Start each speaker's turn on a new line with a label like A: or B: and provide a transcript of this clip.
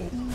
A: Right.